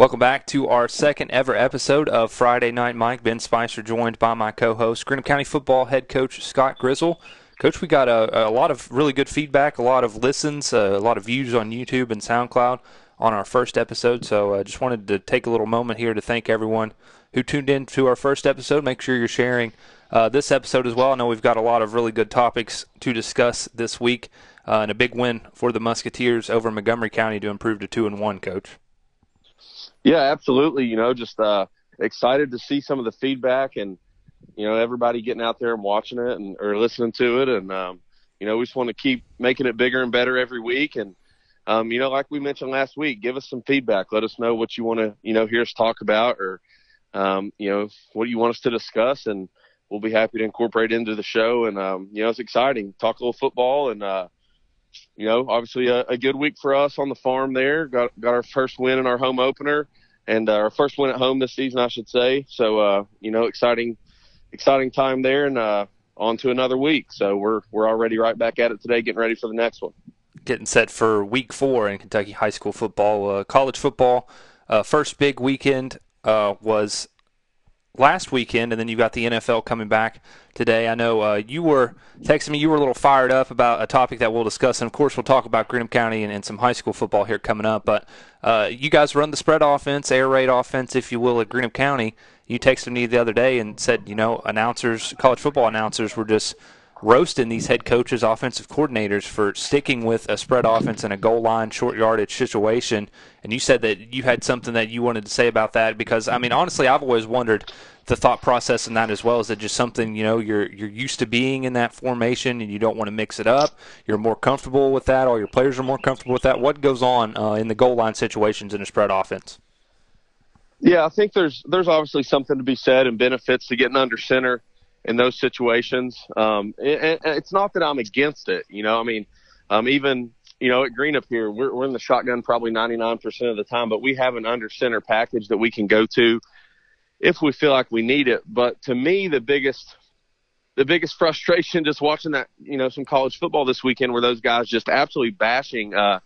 Welcome back to our second ever episode of Friday Night Mic. Ben Spicer joined by my co-host, Greenup County football head coach Scott Grizzle. Coach, we got a, a lot of really good feedback, a lot of listens, uh, a lot of views on YouTube and SoundCloud on our first episode. So I uh, just wanted to take a little moment here to thank everyone who tuned in to our first episode. Make sure you're sharing uh, this episode as well. I know we've got a lot of really good topics to discuss this week, uh, and a big win for the Musketeers over Montgomery County to improve to two and one. Coach. Yeah, absolutely. You know, just uh, excited to see some of the feedback and you know everybody getting out there and watching it and or listening to it, and um, you know we just want to keep making it bigger and better every week. And um, you know, like we mentioned last week, give us some feedback. Let us know what you want to you know hear us talk about, or um, you know what you want us to discuss, and we'll be happy to incorporate into the show. And um, you know, it's exciting. Talk a little football and. uh you know, obviously a, a, good week for us on the farm there. Got got our first win in our home opener, and uh, our first win at home this season, I should say. So, uh, you know, exciting, exciting time there, and uh, on to another week. So we're we're already right back at it today, getting ready for the next one. Getting set for week four in Kentucky high school football, uh, college football. Uh, first big weekend uh, was last weekend, and then you got the NFL coming back today. I know uh, you were texting me; you were a little fired up about a topic that we'll discuss, and of course, we'll talk about Greenup County and, and some high school football here coming up. But uh, you guys run the spread offense, air raid offense, if you will, at Greenup County. You texted me the other day and said, you know, announcers, college football announcers, were just roasting these head coaches, offensive coordinators for sticking with a spread offense in a goal line, short yardage situation. And you said that you had something that you wanted to say about that because, I mean, honestly, I've always wondered the thought process in that as well. Is it just something you know you're you're used to being in that formation and you don't want to mix it up? You're more comfortable with that. All your players are more comfortable with that. What goes on uh, in the goal line situations in a spread offense? Yeah, I think there's there's obviously something to be said and benefits to getting under center in those situations. Um, and it's not that I'm against it. You know, I mean, um, even you know at Greenup here, we're we're in the shotgun probably 99% of the time, but we have an under center package that we can go to if we feel like we need it. But to me, the biggest the biggest frustration just watching that you know some college football this weekend where those guys just absolutely bashing. Uh,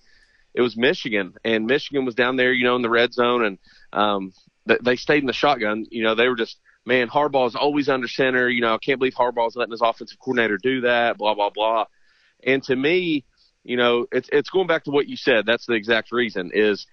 it was Michigan, and Michigan was down there, you know, in the red zone, and um, they, they stayed in the shotgun. You know, they were just man, Harbaugh is always under center. You know, I can't believe Harbaugh's letting his offensive coordinator do that. Blah blah blah. And to me, you know, it's it's going back to what you said. That's the exact reason is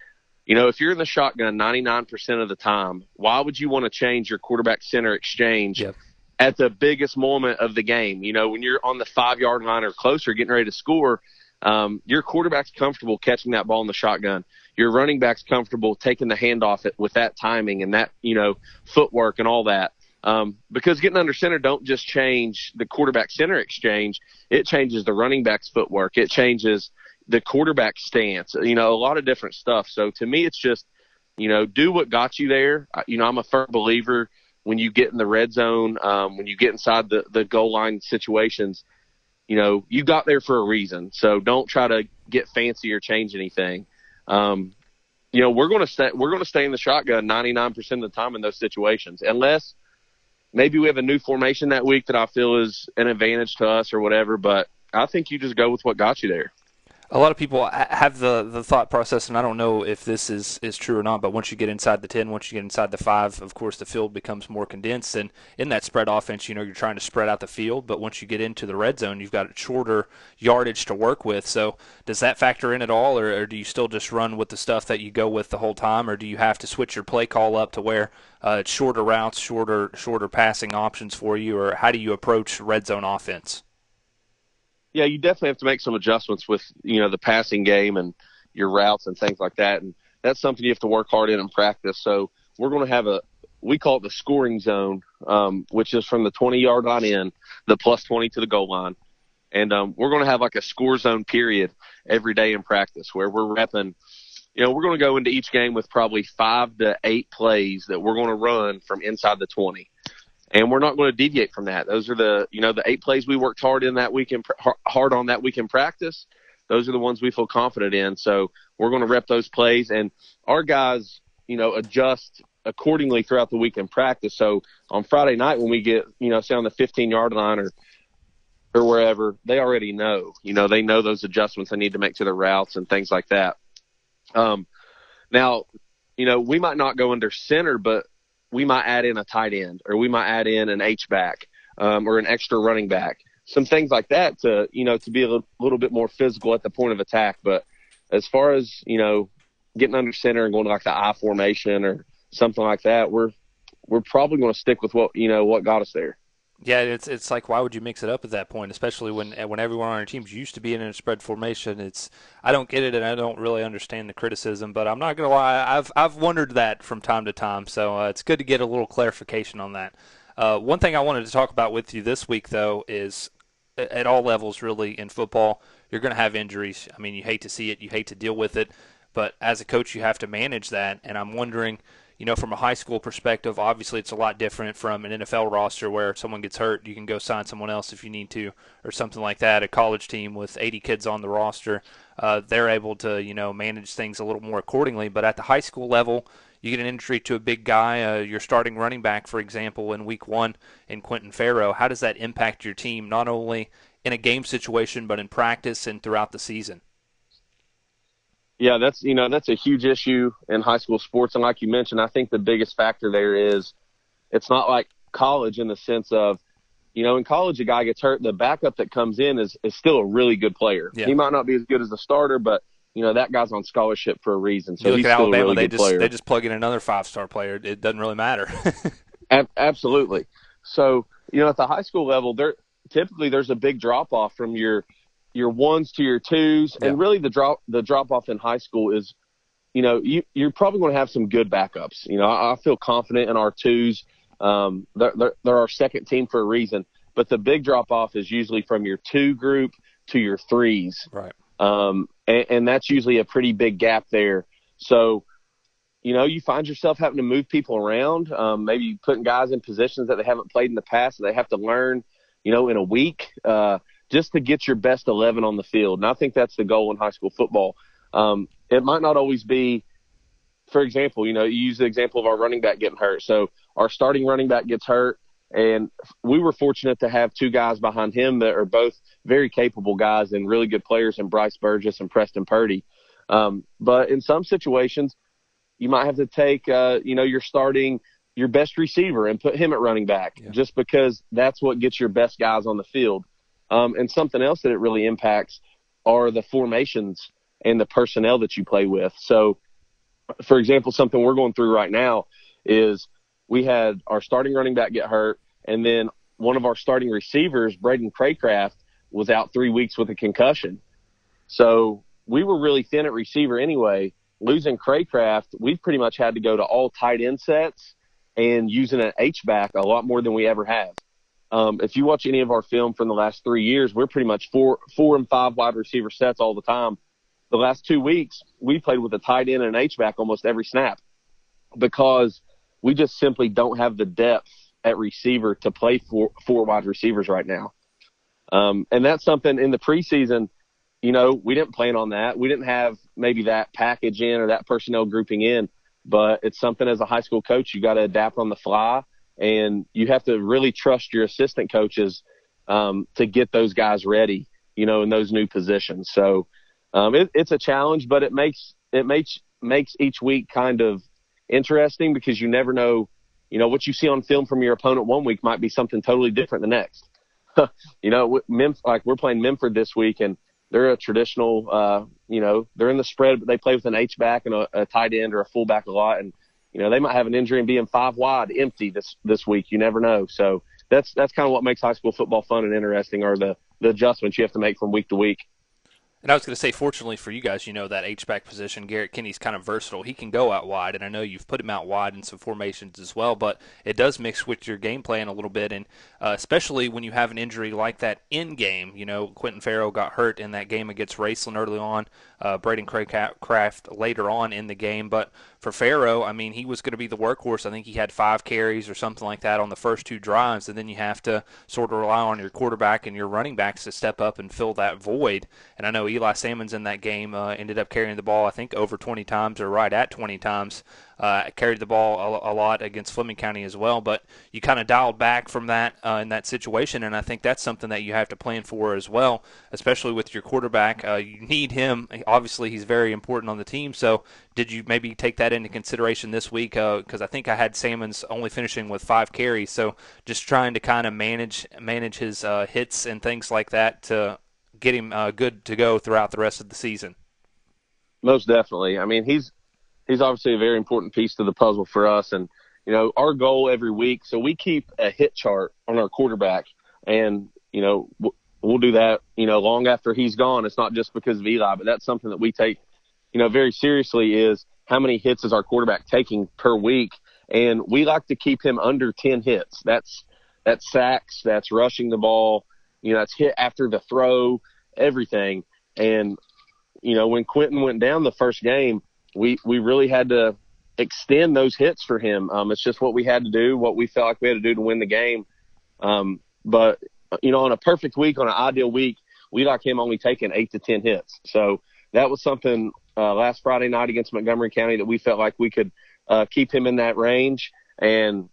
you know, if you're in the shotgun 99% of the time, why would you want to change your quarterback center exchange yep. at the biggest moment of the game? You know, when you're on the five yard line or closer, getting ready to score, um, your quarterback's comfortable catching that ball in the shotgun. Your running back's comfortable taking the handoff with that timing and that, you know, footwork and all that. Um, because getting under center don't just change the quarterback center exchange. It changes the running back's footwork. It changes the quarterback stance, you know, a lot of different stuff. So to me, it's just, you know, do what got you there. You know, I'm a firm believer when you get in the red zone, um, when you get inside the, the goal line situations, you know, you got there for a reason. So don't try to get fancy or change anything. Um, you know, we're going to stay, we're going to stay in the shotgun 99% of the time in those situations, unless maybe we have a new formation that week that I feel is an advantage to us or whatever. But I think you just go with what got you there a lot of people have the, the thought process, and I don't know if this is, is true or not, but once you get inside the 10, once you get inside the 5, of course, the field becomes more condensed. And in that spread offense, you know, you're trying to spread out the field, but once you get into the red zone, you've got shorter yardage to work with. So does that factor in at all, or, or do you still just run with the stuff that you go with the whole time, or do you have to switch your play call up to where uh, it's shorter routes, shorter, shorter passing options for you, or how do you approach red zone offense? Yeah, you definitely have to make some adjustments with you know the passing game and your routes and things like that, and that's something you have to work hard in and practice. So we're going to have a we call it the scoring zone, um, which is from the 20 yard line in, the plus 20 to the goal line, and um, we're going to have like a score zone period every day in practice where we're repping. You know, we're going to go into each game with probably five to eight plays that we're going to run from inside the 20 and we're not going to deviate from that. Those are the you know the eight plays we worked hard in that week in hard on that week in practice. Those are the ones we feel confident in. So we're going to rep those plays, and our guys you know adjust accordingly throughout the week in practice. So on Friday night when we get you know say on the 15 yard line or or wherever, they already know. You know they know those adjustments they need to make to their routes and things like that. Um, now you know, we might not go under center, but we might add in a tight end or we might add in an H back um, or an extra running back, some things like that to you know to be a little, little bit more physical at the point of attack. But as far as you know, getting under center and going to like the I formation or something like that, we're we're probably going to stick with what you know what got us there. Yeah, it's it's like why would you mix it up at that point, especially when when everyone on our teams used to be in a spread formation. It's I don't get it and I don't really understand the criticism, but I'm not gonna lie, I've I've wondered that from time to time. So uh, it's good to get a little clarification on that. Uh, one thing I wanted to talk about with you this week though is at all levels really in football, you're going to have injuries. I mean, you hate to see it, you hate to deal with it, but as a coach, you have to manage that. And I'm wondering you know, from a high school perspective, obviously it's a lot different from an NFL roster where if someone gets hurt, you can go sign someone else if you need to, or something like that. A college team with 80 kids on the roster, uh, they're able to, you know, manage things a little more accordingly. But at the high school level, you get an injury to a big guy, uh, your starting running back, for example, in week one in Quentin Farrow. How does that impact your team, not only in a game situation, but in practice and throughout the season? Yeah, that's you know that's a huge issue in high school sports, and like you mentioned, I think the biggest factor there is it's not like college in the sense of you know in college a guy gets hurt, the backup that comes in is is still a really good player. Yeah. He might not be as good as the starter, but you know that guy's on scholarship for a reason. So he's still Alabama, a really they good just, player. They just plug in another five star player. It doesn't really matter. absolutely. So you know at the high school level, there typically there's a big drop off from your your ones to your twos, yeah. and really the drop the drop off in high school is, you know, you you're probably going to have some good backups. You know, I, I feel confident in our twos. Um, they're, they're they're our second team for a reason, but the big drop off is usually from your two group to your threes. Right. Um, and, and that's usually a pretty big gap there. So, you know, you find yourself having to move people around, um, maybe putting guys in positions that they haven't played in the past that they have to learn, you know, in a week. Uh, just to get your best 11 on the field. And I think that's the goal in high school football. Um, it might not always be, for example, you know, you use the example of our running back getting hurt. So our starting running back gets hurt, and we were fortunate to have two guys behind him that are both very capable guys and really good players in Bryce Burgess and Preston Purdy. Um, but in some situations, you might have to take, uh, you know, your starting your best receiver and put him at running back yeah. just because that's what gets your best guys on the field. Um, and something else that it really impacts are the formations and the personnel that you play with. So, for example, something we're going through right now is we had our starting running back get hurt, and then one of our starting receivers, Braden Craycraft, was out three weeks with a concussion. So we were really thin at receiver anyway. Losing Craycraft, we've pretty much had to go to all tight end sets and using an H back a lot more than we ever have. Um, if you watch any of our film from the last three years, we're pretty much four, four and five wide receiver sets all the time. The last two weeks, we played with a tight end and an H back almost every snap because we just simply don't have the depth at receiver to play four, four wide receivers right now. Um, and that's something in the preseason, you know, we didn't plan on that. We didn't have maybe that package in or that personnel grouping in, but it's something as a high school coach, you got to adapt on the fly and you have to really trust your assistant coaches um, to get those guys ready, you know, in those new positions. So um, it, it's a challenge, but it makes it makes makes each week kind of interesting because you never know, you know, what you see on film from your opponent one week might be something totally different the next. you know, like we're playing Minford this week, and they're a traditional, uh, you know, they're in the spread, but they play with an H back and a, a tight end or a fullback a lot, and you know, they might have an injury and be in five wide empty this this week. You never know. So that's that's kind of what makes high school football fun and interesting are the the adjustments you have to make from week to week. And I was going to say, fortunately for you guys, you know that H back position, Garrett Kinney's kind of versatile. He can go out wide, and I know you've put him out wide in some formations as well. But it does mix with your game plan a little bit, and uh, especially when you have an injury like that in game. You know, Quentin Farrow got hurt in that game against Raceland early on. Uh, Braden Craycraft later on in the game, but for Farrow, I mean, he was going to be the workhorse. I think he had five carries or something like that on the first two drives, and then you have to sort of rely on your quarterback and your running backs to step up and fill that void. And I know Eli Salmons in that game uh, ended up carrying the ball, I think, over 20 times or right at 20 times. Uh, carried the ball a, a, lot against Fleming County as well, but you kind of dialed back from that uh, in that situation, and I think that's something that you have to plan for as well, especially with your quarterback. Uh, you need him. Obviously, he's very important on the team. So, did you maybe take that into consideration this week? Because uh, I think I had Salmons only finishing with five carries, so just trying to kind of manage manage his uh, hits and things like that to get him uh, good to go throughout the rest of the season. Most definitely. I mean, he's he's obviously a very important piece to the puzzle for us. And, you know, our goal every week, so we keep a hit chart on our quarterback. And, you know, we'll do that, you know, long after he's gone. It's not just because of Eli, but that's something that we take, you know, very seriously is how many hits is our quarterback taking per week? And we like to keep him under 10 hits. That's, that's sacks, that's rushing the ball, you know, that's hit after the throw, everything. And, you know, when Quentin went down the first game, we we really had to extend those hits for him. Um, it's just what we had to do, what we felt like we had to do to win the game. Um, but you know, on a perfect week, on an ideal week, we like him only taking eight to ten hits. So that was something uh, last Friday night against Montgomery County that we felt like we could uh, keep him in that range. And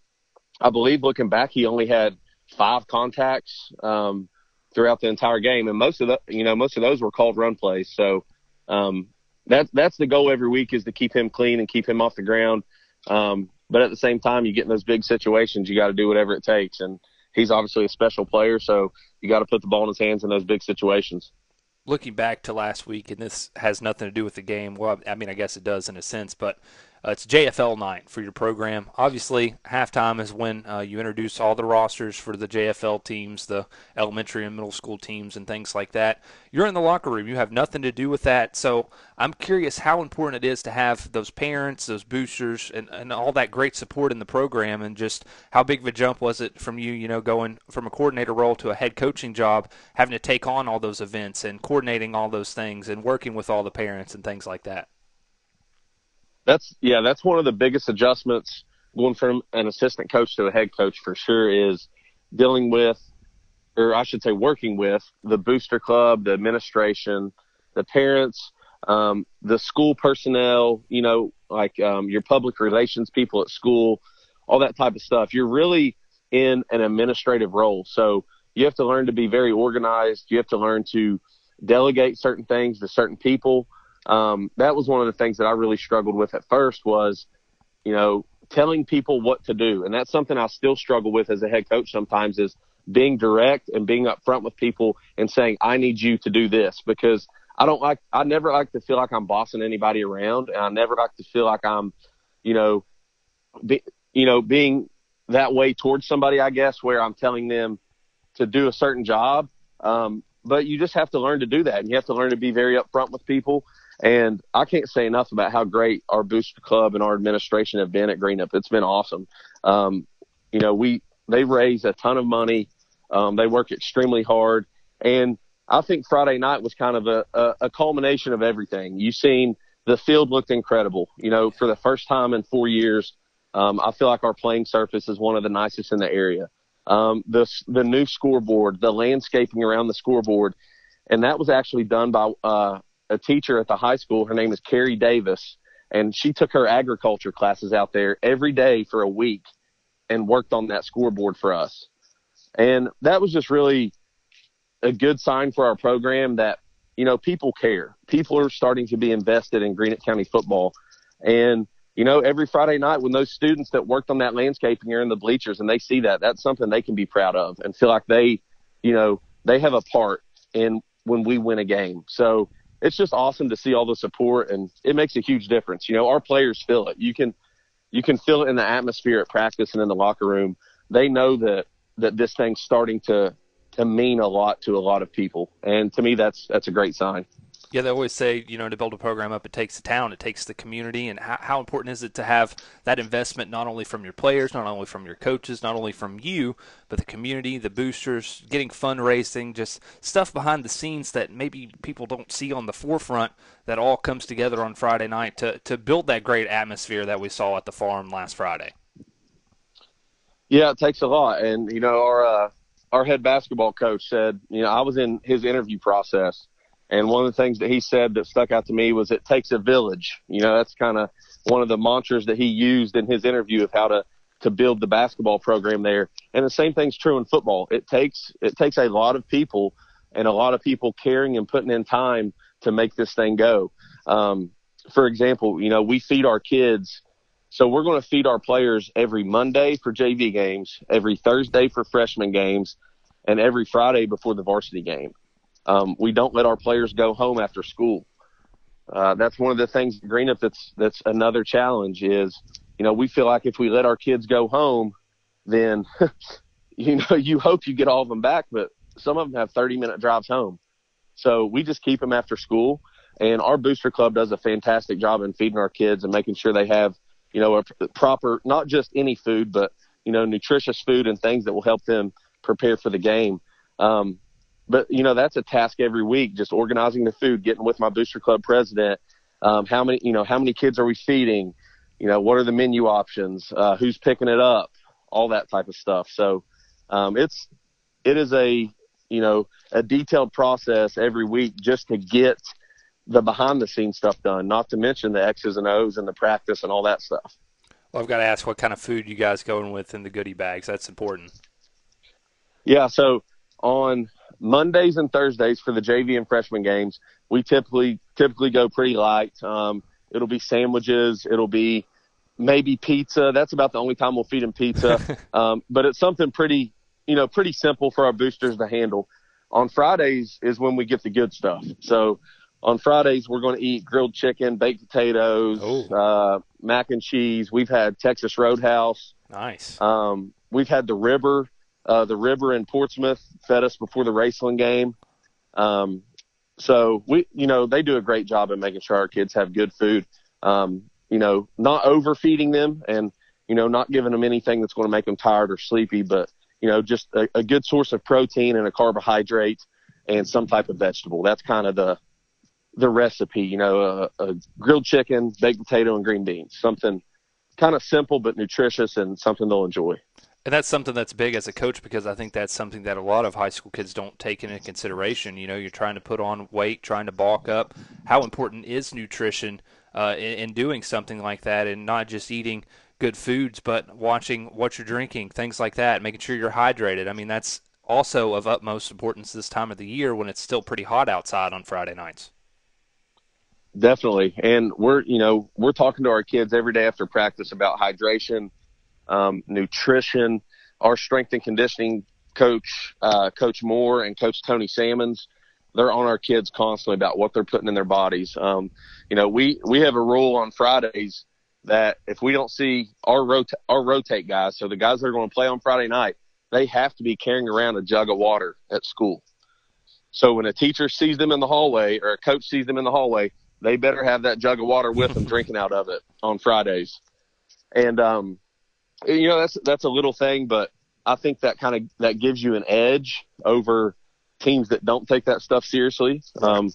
I believe looking back, he only had five contacts um, throughout the entire game, and most of the you know most of those were called run plays. So um, that's that's the goal every week is to keep him clean and keep him off the ground. Um, but at the same time, you get in those big situations, you got to do whatever it takes. And he's obviously a special player, so you got to put the ball in his hands in those big situations. Looking back to last week, and this has nothing to do with the game. Well, I mean, I guess it does in a sense, but uh, it's JFL night for your program. Obviously, halftime is when uh, you introduce all the rosters for the JFL teams, the elementary and middle school teams, and things like that. You're in the locker room. You have nothing to do with that. So I'm curious how important it is to have those parents, those boosters, and, and all that great support in the program, and just how big of a jump was it from you, you know, going from a coordinator role to a head coaching job, having to take on all those events and coordinating all those things and working with all the parents and things like that that's yeah, that's one of the biggest adjustments going from an assistant coach to a head coach for sure is dealing with, or I should say, working with the booster club, the administration, the parents, um, the school personnel. You know, like um, your public relations people at school, all that type of stuff. You're really in an administrative role, so you have to learn to be very organized. You have to learn to delegate certain things to certain people um, that was one of the things that I really struggled with at first was, you know, telling people what to do. And that's something I still struggle with as a head coach sometimes is being direct and being upfront with people and saying, I need you to do this because I don't like, I never like to feel like I'm bossing anybody around. And I never like to feel like I'm, you know, be, you know, being that way towards somebody, I guess, where I'm telling them to do a certain job. Um, but you just have to learn to do that and you have to learn to be very upfront with people and I can't say enough about how great our booster club and our administration have been at Greenup. It's been awesome. Um, you know, we they raise a ton of money. Um, they work extremely hard, and I think Friday night was kind of a, a, a culmination of everything. You seen the field looked incredible. You know, for the first time in four years, um, I feel like our playing surface is one of the nicest in the area. Um, the the new scoreboard, the landscaping around the scoreboard, and that was actually done by uh, a teacher at the high school. Her name is Carrie Davis, and she took her agriculture classes out there every day for a week and worked on that scoreboard for us. And that was just really a good sign for our program that, you know, people care. People are starting to be invested in Greenup County football. And, you know, every Friday night when those students that worked on that landscaping are in the bleachers and they see that, that's something they can be proud of and feel like they, you know, they have a part in when we win a game. So it's just awesome to see all the support and it makes a huge difference. You know, our players feel it. You can you can feel it in the atmosphere at practice and in the locker room. They know that that this thing's starting to to mean a lot to a lot of people. And to me that's that's a great sign. Yeah, they always say, you know, to build a program up, it takes a town, it takes the community, and how, how, important is it to have that investment not only from your players, not only from your coaches, not only from you, but the community, the boosters, getting fundraising, just stuff behind the scenes that maybe people don't see on the forefront that all comes together on Friday night to, to build that great atmosphere that we saw at the farm last Friday. Yeah, it takes a lot. And, you know, our, uh, our head basketball coach said, you know, I was in his interview process And one of the things that he said that stuck out to me was it takes a village. You know, that's kind of one of the mantras that he used in his interview of how to to build the basketball program there. And the same thing's true in football. It takes it takes a lot of people and a lot of people caring and putting in time to make this thing go. Um, for example, you know, we feed our kids. So we're going to feed our players every Monday for JV games, every Thursday for freshman games, and every Friday before the varsity game. Um, we don't let our players go home after school. Uh, that's one of the things Greenup that's that's another challenge is, you know, we feel like if we let our kids go home, then you know you hope you get all of them back, but some of them have 30 minute drives home. So we just keep them after school. And our booster club does a fantastic job in feeding our kids and making sure they have, you know, a proper, not just any food, but, you know, nutritious food and things that will help them prepare for the game. Um, but, you know, that's a task every week, just organizing the food, getting with my booster club president. Um, how many, you know, how many kids are we feeding? You know, what are the menu options? Uh, who's picking it up? All that type of stuff. So, um, it's, it is a, you know, a detailed process every week just to get the behind the scenes stuff done, not to mention the X's and O's and the practice and all that stuff. Well, I've got to ask what kind of food you guys going with in the goodie bags. That's important. Yeah, so on Mondays and Thursdays for the JV and freshman games, we typically typically go pretty light. Um, it'll be sandwiches, it'll be maybe pizza. That's about the only time we'll feed them pizza. um, but it's something pretty you know, pretty simple for our boosters to handle. On Fridays is when we get the good stuff. So on Fridays we're going to eat grilled chicken, baked potatoes, oh. uh, mac and cheese. We've had Texas Roadhouse. Nice. Um, we've had the River, uh, the River in Portsmouth fed us before the Raceland game. Um, so we, you know, they do a great job in making sure our kids have good food. Um, you know, not overfeeding them and, you know, not giving them anything that's going to make them tired or sleepy, but you know, just a, a good source of protein and a carbohydrate and some type of vegetable. That's kind of the the recipe. You know, a, a grilled chicken, baked potato, and green beans. Something kind of simple but nutritious and something they'll enjoy. And that's something that's big as a coach because I think that's something that a lot of high school kids don't take into consideration. You know, you're trying to put on weight, trying to bulk up. How important is nutrition uh, in, in doing something like that, and not just eating good foods, but watching what you're drinking, things like that, making sure you're hydrated. I mean, that's also of utmost importance this time of the year when it's still pretty hot outside on Friday nights. Definitely, and we're you know we're talking to our kids every day after practice about hydration, um, nutrition. Our strength and conditioning coach, uh, Coach Moore, and Coach Tony Salmons, they're on our kids constantly about what they're putting in their bodies. Um, you know, we we have a rule on Fridays that if we don't see our rota- our rotate guys, so the guys that are going to play on Friday night, they have to be carrying around a jug of water at school. So when a teacher sees them in the hallway or a coach sees them in the hallway, they better have that jug of water with them, drinking out of it on Fridays. And um, you know that's that's a little thing, but I think that kind of that gives you an edge over teams that don't take that stuff seriously. Um,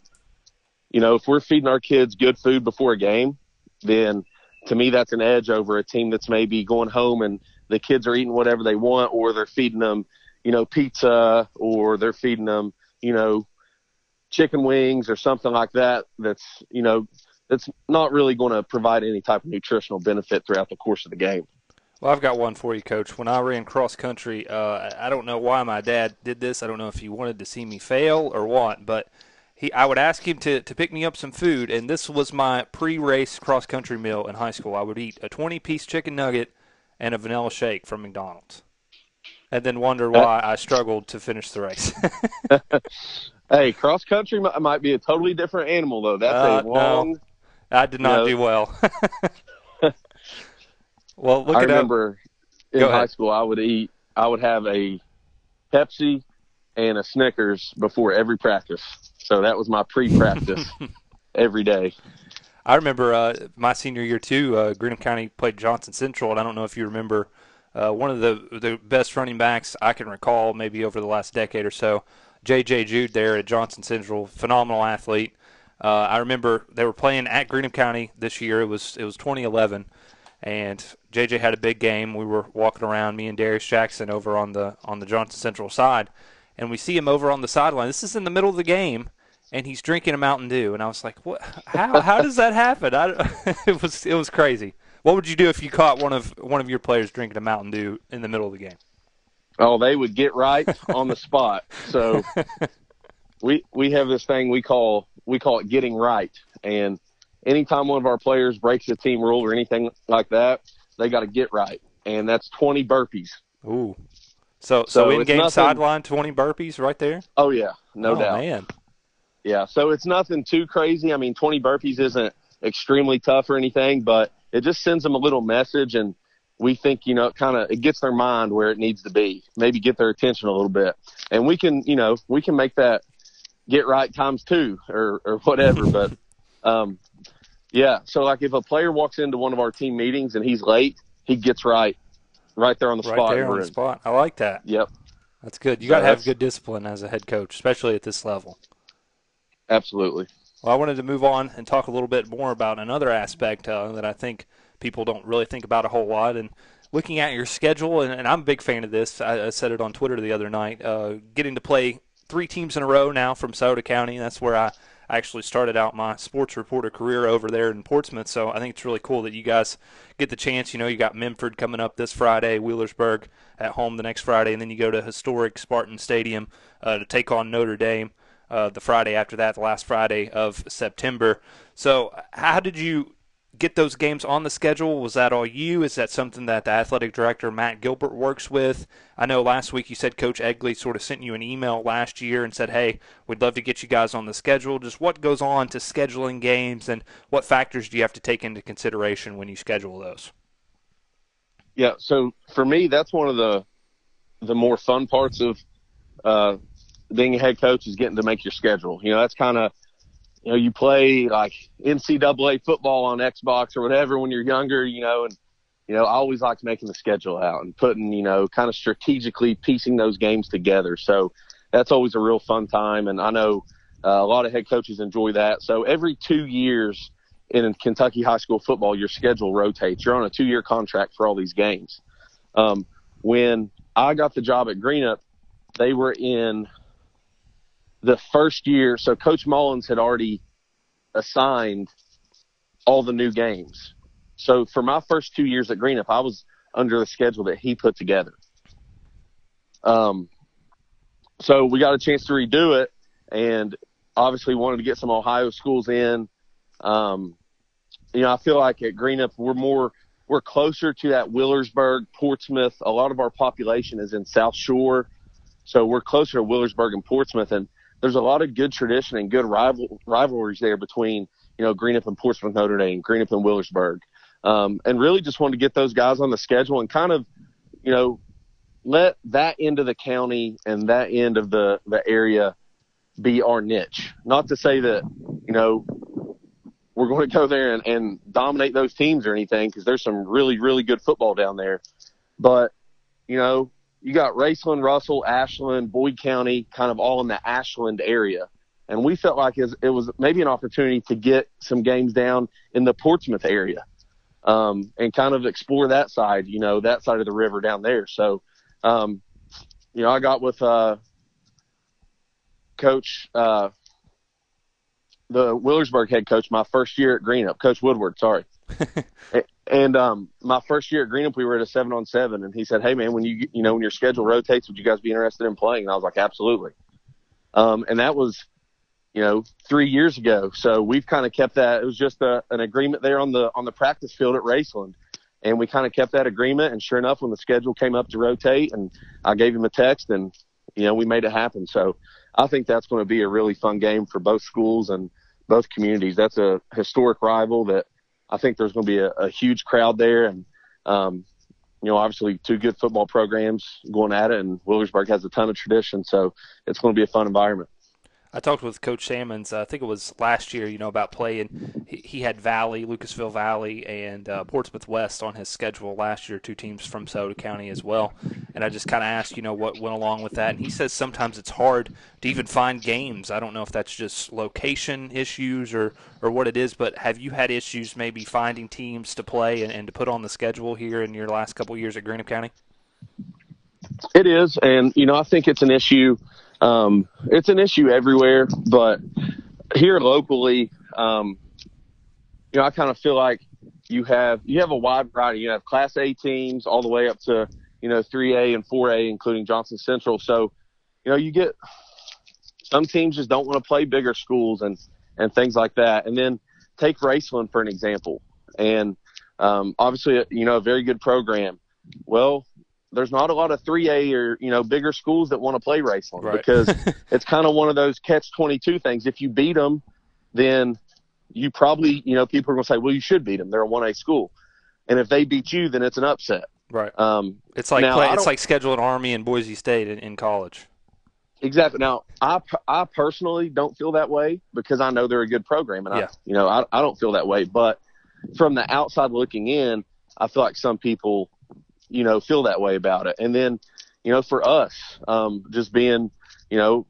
you know, if we're feeding our kids good food before a game, then to me, that's an edge over a team that's maybe going home and the kids are eating whatever they want, or they're feeding them, you know, pizza, or they're feeding them, you know, chicken wings or something like that. That's, you know, that's not really going to provide any type of nutritional benefit throughout the course of the game. Well, I've got one for you, Coach. When I ran cross country, uh, I don't know why my dad did this. I don't know if he wanted to see me fail or what, but he I would ask him to, to pick me up some food, and this was my pre-race cross country meal in high school. I would eat a 20-piece chicken nugget and a vanilla shake from McDonald's, and then wonder why I struggled to finish the race. hey, cross country might be a totally different animal, though. That's uh, a long. No, I did not do well. well, look I remember in Go high ahead. school, I would eat. I would have a Pepsi and a Snickers before every practice. So that was my pre-practice every day. I remember uh, my senior year too. Uh, Greenup County played Johnson Central, and I don't know if you remember uh, one of the the best running backs I can recall, maybe over the last decade or so. J.J. Jude there at Johnson Central, phenomenal athlete. Uh, I remember they were playing at Greenup County this year. It was it was 2011, and J.J. had a big game. We were walking around, me and Darius Jackson over on the on the Johnson Central side, and we see him over on the sideline. This is in the middle of the game, and he's drinking a Mountain Dew, and I was like, "What? How? how does that happen?" I, it was it was crazy. What would you do if you caught one of one of your players drinking a Mountain Dew in the middle of the game? Oh, they would get right on the spot. So we we have this thing we call we call it getting right, and anytime one of our players breaks a team rule or anything like that, they got to get right, and that's 20 burpees. Ooh. So, so, so in game sideline, 20 burpees right there? Oh, yeah, no oh, doubt. man. Yeah, so it's nothing too crazy. I mean, 20 burpees isn't extremely tough or anything, but it just sends them a little message, and we think, you know, it kind of it gets their mind where it needs to be, maybe get their attention a little bit. And we can, you know, we can make that get right times two or, or whatever. but, um, yeah, so like if a player walks into one of our team meetings and he's late, he gets right, right there on the right spot. Right there on the spot. I like that. Yep. That's good. You so got to have good discipline as a head coach, especially at this level. Absolutely. Well, I wanted to move on and talk a little bit more about another aspect uh, that I think people don't really think about a whole lot. And looking at your schedule, and, and I'm a big fan of this. I, I, said it on Twitter the other night. Uh, getting to play three teams in a row now from Scioto County. That's where I Actually started out my sports reporter career over there in Portsmouth. So I think it's really cool that you guys get the chance. You know, you got Minford coming up this Friday, Wheelersburg at home the next Friday, and then you go to historic Spartan Stadium uh, to take on Notre Dame. Uh, the Friday after that, the last Friday of September. So, how did you get those games on the schedule? Was that all you? Is that something that the athletic director Matt Gilbert works with? I know last week you said Coach Egley sort of sent you an email last year and said, "Hey, we'd love to get you guys on the schedule." Just what goes on to scheduling games, and what factors do you have to take into consideration when you schedule those? Yeah, so for me, that's one of the the more fun parts of uh, being a head coach is getting to make your schedule. You know, that's kind of you know, you play like NCAA football on Xbox or whatever when you're younger, you know, and, you know, I always liked making the schedule out and putting, you know, kind of strategically piecing those games together. So that's always a real fun time. And I know uh, a lot of head coaches enjoy that. So every two years in Kentucky high school football, your schedule rotates. You're on a two year contract for all these games. Um, when I got the job at Greenup, they were in the first year, so Coach Mullins had already assigned all the new games. So for my first two years at Greenup, I was under the schedule that he put together. Um, so we got a chance to redo it, and obviously wanted to get some Ohio schools in. Um, you know, I feel like at Greenup we're more we're closer to that Wheelersburg, Portsmouth. A lot of our population is in South Shore, so we're closer to Wheelersburg and Portsmouth, and there's a lot of good tradition and good rival, rivalries there between, you know, Greenup and Portsmouth Notre Dame, Greenup and Wheelersburg. Um, and really just wanted to get those guys on the schedule and kind of, you know, let that end of the county and that end of the, the area be our niche. Not to say that, you know, we're going to go there and, and dominate those teams or anything because there's some really, really good football down there. But, you know, you got Raceland, Russell, Ashland, Boyd County, kind of all in the Ashland area. And we felt like it was maybe an opportunity to get some games down in the Portsmouth area um, and kind of explore that side, you know, that side of the river down there. So, um, you know, I got with uh, Coach, uh, the Wheelersburg head coach, my first year at Greenup, Coach Woodward, sorry. And um, my first year at Greenup, we were at a seven on seven, and he said, "Hey man, when you you know when your schedule rotates, would you guys be interested in playing?" And I was like, "Absolutely." Um, and that was, you know, three years ago. So we've kind of kept that. It was just a, an agreement there on the on the practice field at Raceland, and we kind of kept that agreement. And sure enough, when the schedule came up to rotate, and I gave him a text, and you know, we made it happen. So I think that's going to be a really fun game for both schools and both communities. That's a historic rival that I think there's going to be a, a huge crowd there, and um, you know, obviously two good football programs going at it, and Wheelersburg has a ton of tradition, so it's going to be a fun environment. I talked with Coach Salmons. Uh, I think it was last year. You know about playing. He, he had Valley, Lucasville Valley, and uh, Portsmouth West on his schedule last year. Two teams from Scioto County as well. And I just kind of asked, you know, what went along with that. And he says sometimes it's hard to even find games. I don't know if that's just location issues or or what it is. But have you had issues maybe finding teams to play and, and to put on the schedule here in your last couple years at Greenup County? It is, and you know, I think it's an issue um, it's an issue everywhere, but here locally, um, you know, I kind of feel like you have you have a wide variety. You have Class A teams all the way up to you know 3A and 4A, including Johnson Central. So, you know, you get some teams just don't want to play bigger schools and and things like that. And then take Raceland for an example, and um, obviously, you know, a very good program. Well, there's not a lot of 3A or you know bigger schools that want to play Raceland right. because it's kind of one of those catch 22 things. If you beat them, then you probably you know people are going to say, well, you should beat them. They're a 1A school, and if they beat you, then it's an upset. Right. Um, it's like now, play, it's like scheduling Army and Boise State in, in college. Exactly. Now, I, I personally don't feel that way because I know they're a good program, and yeah. I you know I, I don't feel that way. But from the outside looking in, I feel like some people you know, feel that way about it. And then, you know, for us, um, just being, you know,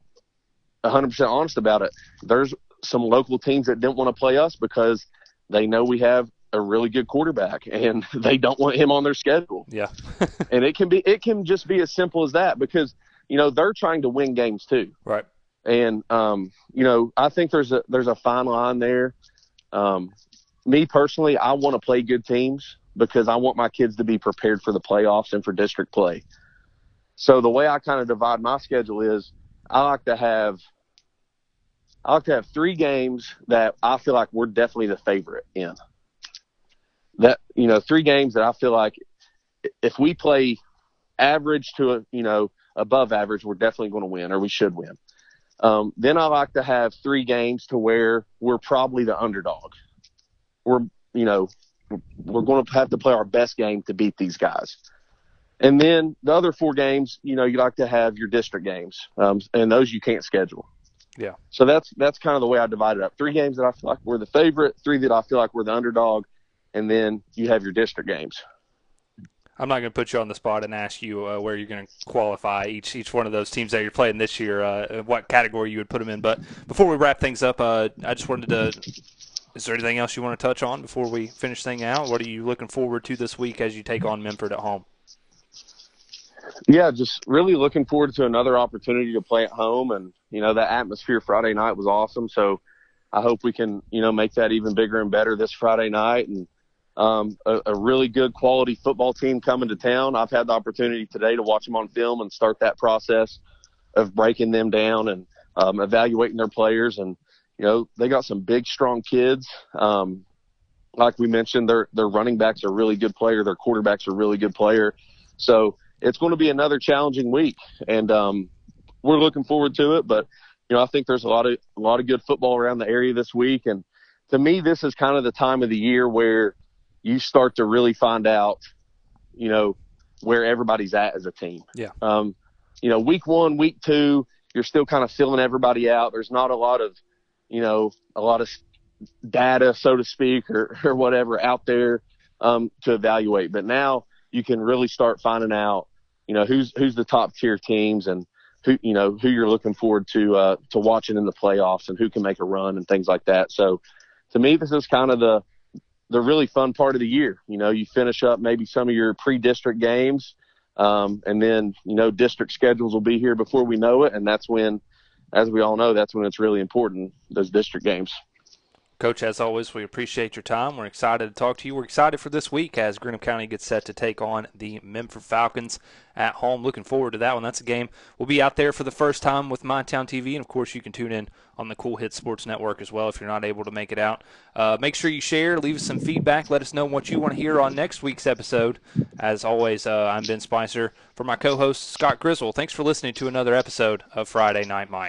100% honest about it, there's some local teams that didn't want to play us because they know we have a really good quarterback and they don't want him on their schedule. Yeah. and it can be, it can just be as simple as that because, you know, they're trying to win games too. Right. And, um, you know, I think there's a, there's a fine line there. Um, me personally, I want to play good teams because I want my kids to be prepared for the playoffs and for district play. So the way I kind of divide my schedule is I like to have I like to have three games that I feel like we're definitely the favorite in. That you know, three games that I feel like if we play average to a you know above average, we're definitely going to win or we should win. Um, then I like to have three games to where we're probably the underdog. We're you know we're going to have to play our best game to beat these guys. And then the other four games, you know, you like to have your district games, um, and those you can't schedule. Yeah. So that's that's kind of the way I divide it up. Three games that I feel like we're the favorite, three that I feel like we're the underdog, and then you have your district games. I'm not going to put you on the spot and ask you uh, where you're going to qualify each each one of those teams that you're playing this year, uh, what category you would put them in. But before we wrap things up, uh, I just wanted to is there anything else you want to touch on before we finish thing out? What are you looking forward to this week as you take on Minford at home? Yeah, just really looking forward to another opportunity to play at home, and you know that atmosphere Friday night was awesome. So I hope we can you know make that even bigger and better this Friday night, and um, a, a really good quality football team coming to town. I've had the opportunity today to watch them on film and start that process of breaking them down and um, evaluating their players and you know, they got some big, strong kids. Um, like we mentioned, their their running backs are really good player. Their quarterbacks are really good player. So it's going to be another challenging week, and um, we're looking forward to it. But you know, I think there's a lot of a lot of good football around the area this week, and to me, this is kind of the time of the year where you start to really find out, you know, where everybody's at as a team. Yeah. Um, you know, week one, week two, you're still kind of filling everybody out. There's not a lot of you know, a lot of data, so to speak, or, or whatever out there um, to evaluate. But now you can really start finding out, you know, who's who's the top tier teams and who you know who you're looking forward to uh, to watching in the playoffs and who can make a run and things like that. So to me, this is kind of the the really fun part of the year. You know, you finish up maybe some of your pre-district games, um, and then you know district schedules will be here before we know it, and that's when as we all know, that's when it's really important, those district games. Coach, as always, we appreciate your time. We're excited to talk to you. We're excited for this week as Greenup County gets set to take on the Minford Falcons at home. Looking forward to that one. That's a game we'll be out there for the first time with MyTown TV, and of course, you can tune in on the Cool Hits Sports Network as well if you're not able to make it out. Uh, make sure you share, leave us some feedback, let us know what you want to hear on next week's episode. As always, uh, I'm Ben Spicer for my co-host Scott Grizzle. Thanks for listening to another episode of Friday Night Mic.